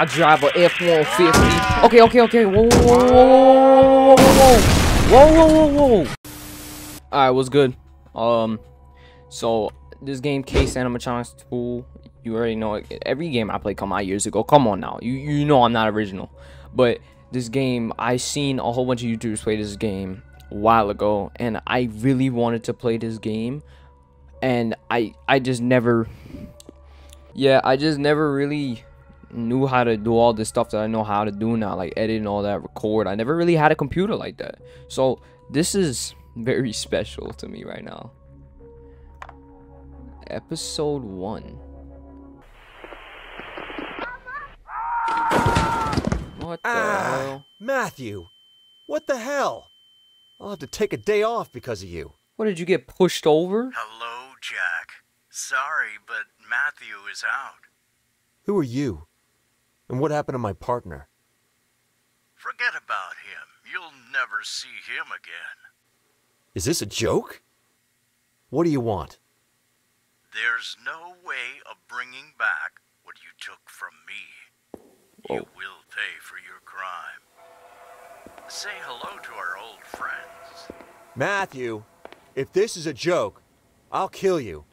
I drive a F-150. Okay, okay, okay. Whoa, whoa, whoa, whoa, whoa, whoa, whoa, whoa, whoa, whoa, whoa. All right, what's good? Um, so this game, Case Animatronics 2, you already know it. Every game I played come out years ago. Come on now, you you know I'm not original, but this game I seen a whole bunch of YouTubers play this game a while ago, and I really wanted to play this game, and I I just never, yeah, I just never really knew how to do all this stuff that I know how to do now, like edit and all that, record. I never really had a computer like that, so this is very special to me right now. Episode one. What the Ah, hell? Matthew, what the hell? I'll have to take a day off because of you. What did you get pushed over? Hello, Jack. Sorry, but Matthew is out. Who are you? And what happened to my partner? Forget about him. You'll never see him again. Is this a joke? What do you want? There's no way of bringing back what you took from me. You oh. will pay for your crime. Say hello to our old friends. Matthew, if this is a joke, I'll kill you.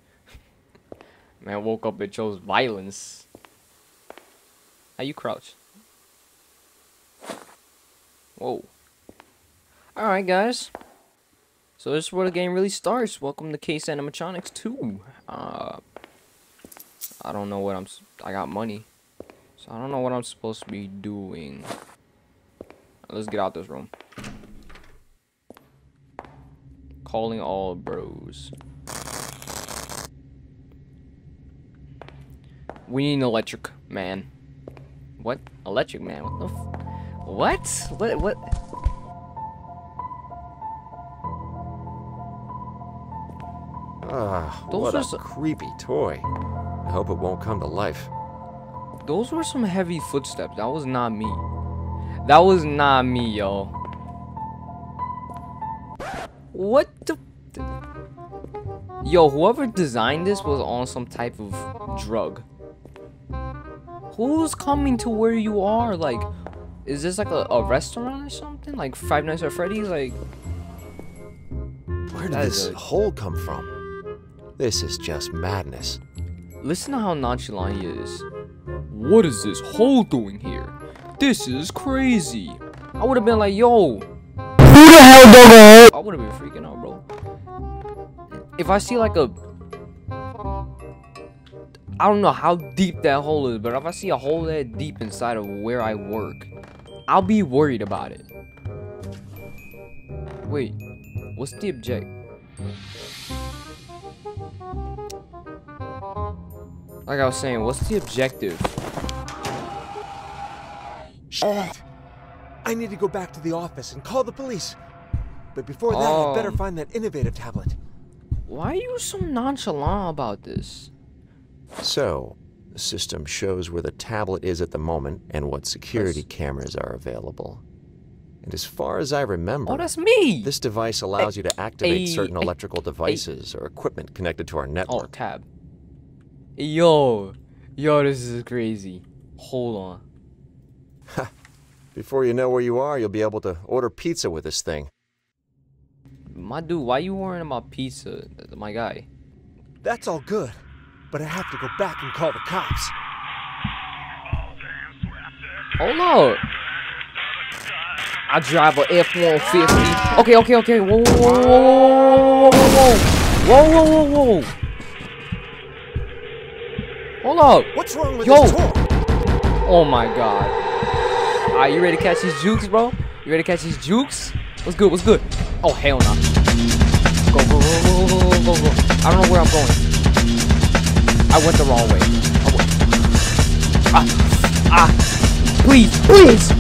Man woke up and chose violence. How you crouch? Whoa. Alright guys. So this is where the game really starts. Welcome to Case Animatronics 2. Uh I don't know what I'm I got money. So I don't know what I'm supposed to be doing. Let's get out of this room. Calling all bros. We need an electric man. What? Electric man? What the f- What? What? What? Ah, Those what a so- creepy toy. I hope it won't come to life. Those were some heavy footsteps. That was not me. That was not me, yo. What the? Yo, whoever designed this was on some type of drug. Who's coming to where you are? Like, is this like a, a restaurant or something? Like Five Nights at Freddy's? Like, Where did this a- hole come from? This is just madness. listen to how nonchalant he is. What is this hole doing here? This is crazy. I would have been like, yo, Who the hell dug a hole? I would have been freaking out, bro. If I see like a, I don't know how deep that hole is, but if I see a hole that deep inside of where I work, I'll be worried about it. Wait, what's the object? Like I was saying, what's the objective? Shit! I need to go back to the office and call the police. But before that, I better Um. find that innovative tablet. Why are you so nonchalant about this? So, the system shows where the tablet is at the moment and what security cameras are available. And as far as I remember, Oh, that's me. this device allows you to activate certain electrical devices or equipment connected to our Oh, network. tab. Yo, yo, this is crazy. Hold on. Before you know where you are, you'll be able to order pizza with this thing. My dude, why you worrying about pizza? My guy. That's all good, but I have to go back and call the cops. Hold up. I drive a F-150. Okay, okay, okay. Whoa, whoa, whoa, whoa, whoa, whoa, whoa, whoa, whoa, whoa. Hold up. What's wrong with Yo. this toy? Oh my god. Alright, you ready to catch these jukes, bro? You ready to catch these jukes? What's good? What's good? Oh, hell no. Go, go, go, go, go, go, go, go. I don't know where I'm going. I went the wrong way. I went- Ah, ah. Please, please.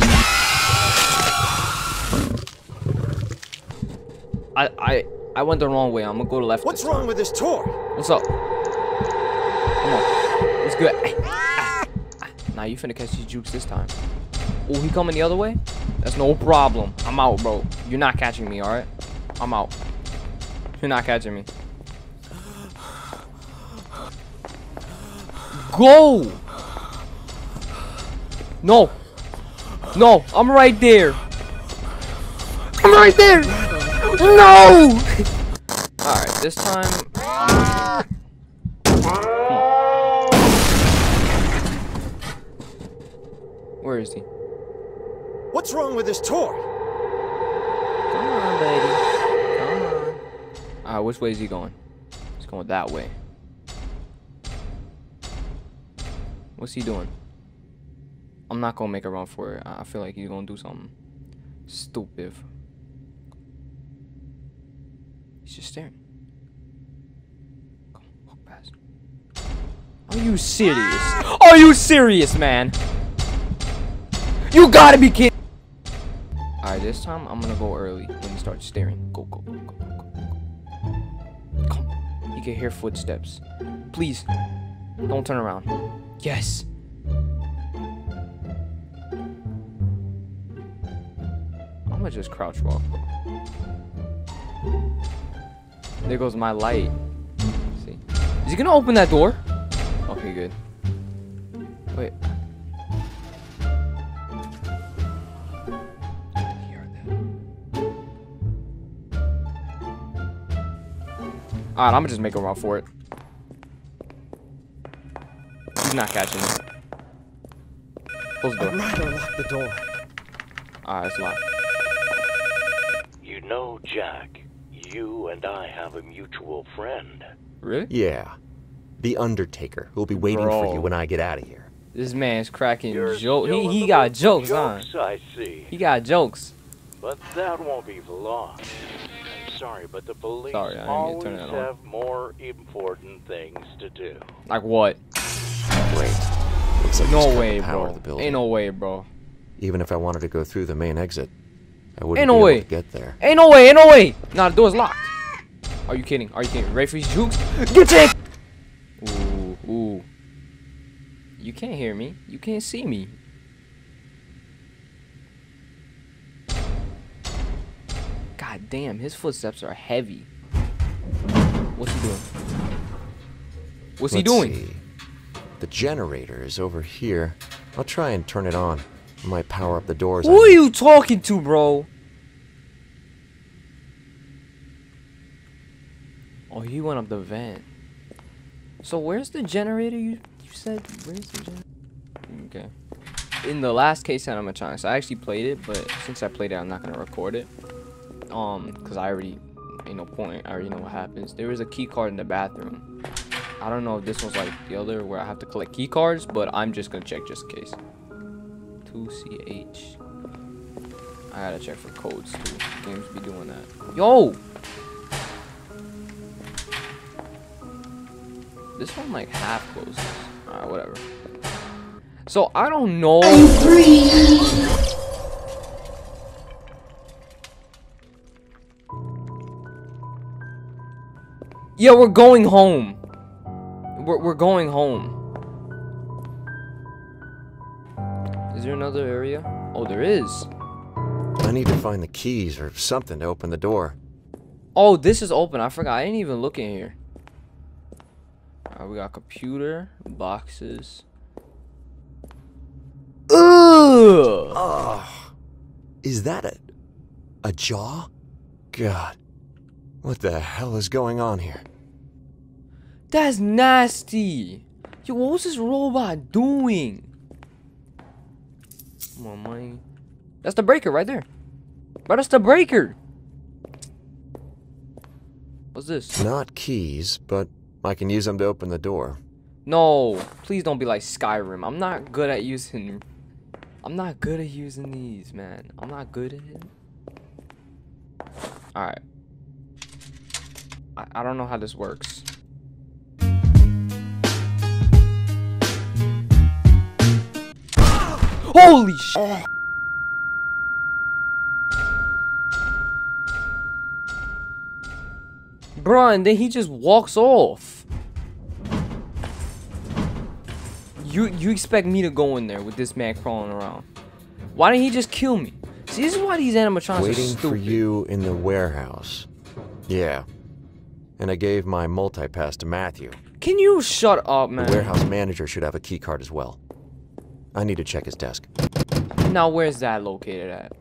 I, I, I went the wrong way. I'm gonna go left. What's wrong with this toy? What's up? Come on. What's good? Ah, ah. Nah, you finna catch these jukes this time. Oh, he coming the other way? That's no problem. I'm out, bro. You're not catching me, alright? I'm out. You're not catching me. Go! No. No, I'm right there. I'm right there. No. All right, this time. Hmm. Where is he? What's wrong with this toy? Come on, baby. Come on. Alright, which way is he going? He's going that way. What's he doing? I'm not gonna make a run for it. I feel like he's gonna do something stupid. He's just staring. Come on, walk past. Are you serious? Ah! Are you serious, man? You gotta be kidding. Alright, this time I'm gonna go early when he starts staring. Go, go, go, go, go, go, go. Come. He can hear footsteps. Please, don't turn around. Yes. I'm gonna just crouch walk. There goes my light. See? Is he gonna open that door? Okay, good. Wait. He heard that. Alright, I'm gonna just make a run for it. Not catching me. Close the door. Ryder locked the door. Alright, it's locked. You know, Jack, you and I have a mutual friend. Really? Yeah. The Undertaker, who'll be waiting for you when I get out of here. This man's cracking jokes. He, he got mood for jokes, huh? I see. He got jokes. But that won't be for long. I'm sorry, but the police Sorry, I didn't mean to always turn that on. have more important things to do. Like what? Looks like No way, bro. the building. Ain't no way, bro. Even if I wanted to go through the main exit, I wouldn't Ain't no be way. able to get there. Ain't no way, ain't no way. Nah, the door's locked. Are you kidding? Are you kidding? Ready for these jukes? Get it! Ooh, ooh. You can't hear me. You can't see me. God damn, his footsteps are heavy. What's he doing? What's he Let's doing? see. The generator is over here. I'll try and turn it on. I might power up the doors. Who are you talking to, bro? Oh, he went up the vent. So where's the generator? You you said where's the generator? Okay. In the last case animatronics, I actually played it, but since I played it, I'm not gonna record it. Um, cause I already ain't no point. I already know what happens. There was a key card in the bathroom. I don't know if this was like the other where I have to collect key cards, but I'm just gonna check just in case. 2CH. I gotta check for codes too. Games be doing that. Yo! This one like half closes. Alright, whatever. So I don't know. Yeah, we're going home. We're, we're going home. Is there another area? Oh, there is. I need to find the keys or something to open the door. Oh, this is open. I forgot. I didn't even look in here. Alright, we got computer, boxes. Ugh! Oh, is that a a jaw? God, what the hell is going on here? That's nasty. Yo, what was this robot doing? Come on, money. That's the breaker right there. Bro, that's the breaker. What's this? Not keys, but I can use them to open the door. No, please don't be like Skyrim. I'm not good at using. I'm not good at using these, man. I'm not good at it. All right. I, I don't know how this works. Holy sh! Bruh, and then he just walks off. You you expect me to go in there with this man crawling around? Why didn't he just kill me? See, this is why these animatronics are Waiting stupid. for you in the warehouse. Yeah. And I gave my multi-pass to Matthew. Can you shut up, man? The warehouse manager should have a key card as well. I need to check his desk. now where's that located at?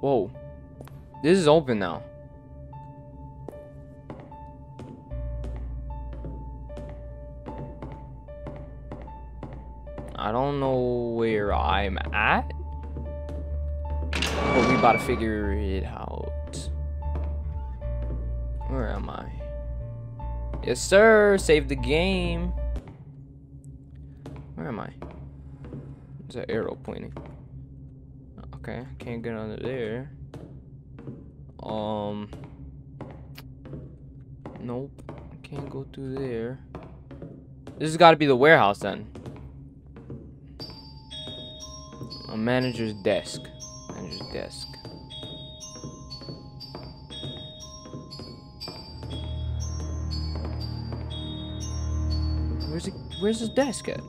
Whoa. This is open now. I don't know where I'm at. But we about to figure it out. Where am I? Yes, sir. Save the game. Where am I? There's an arrow pointing. Okay, can't get under there. Um. Nope. Can't go through there. This has got to be the warehouse then. A manager's desk. Manager's desk. Where's his desk at?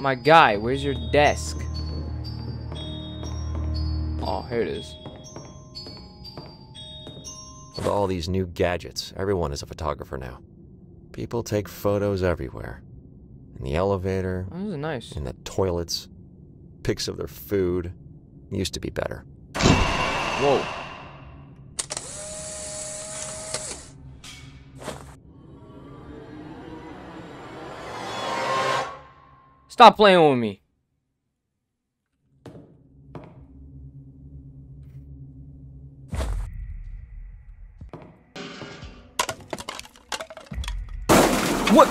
My guy, where's your desk? Oh, here it is. With all these new gadgets, everyone is a photographer now. People take photos everywhere. In the elevator, Oh, this is nice. in the toilets, pics of their food. Used to be better. Whoa. Stop playing with me. What?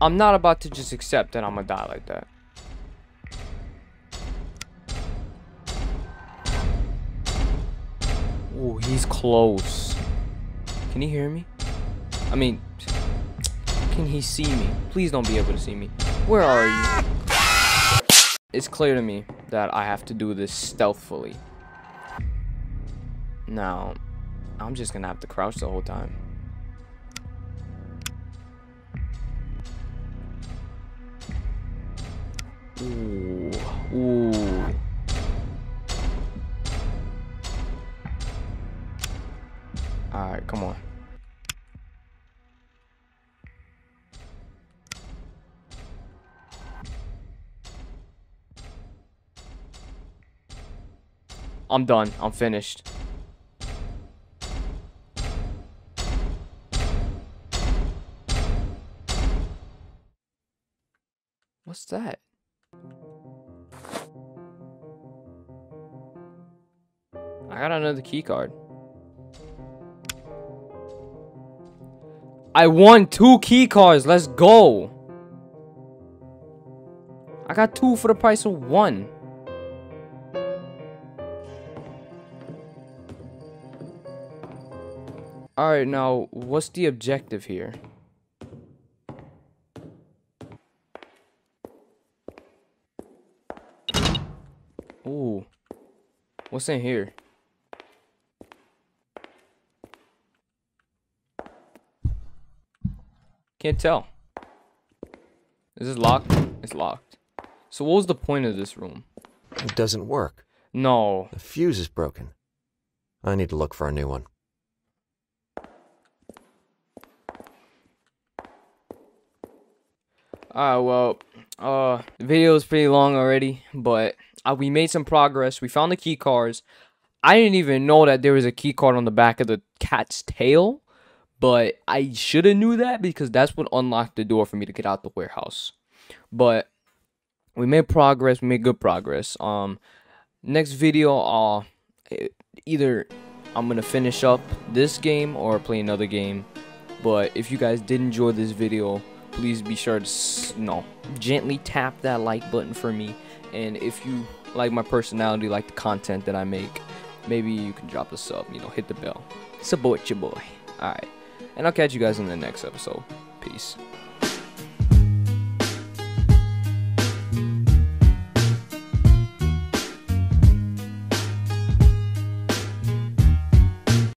I'm not about to just accept that I'm gonna die like that. Oh, he's close. Can you hear me? I mean, can he see me? Please don't be able to see me. Where are you? It's clear to me that I have to do this stealthily. Now, I'm just gonna have to crouch the whole time. Ooh. Ooh. Alright, come on. I'm done. I'm finished. What's that? I got another key card. I won two key cards. Let's go. I got two for the price of one. Alright, now, what's the objective here? Ooh. What's in here? Can't tell. Is this locked? It's locked. So what was the point of this room? It doesn't work. No. The fuse is broken. I need to look for a new one. Alright, well, uh, is pretty long already, but uh, we made some progress. We found the key cards. I didn't even know that there was a key card on the back of the cat's tail, but I should have knew that because that's what unlocked the door for me to get out the warehouse. But we made progress. We made good progress. Um, next video, uh, either I'm gonna finish up this game or play another game. But if you guys did enjoy this video, please be sure to s- no gently tap that like button for me. And if you like my personality, like the content that I make, maybe you can drop a sub. You know, hit the bell. Support your boy. All right, and I'll catch you guys in the next episode. Peace.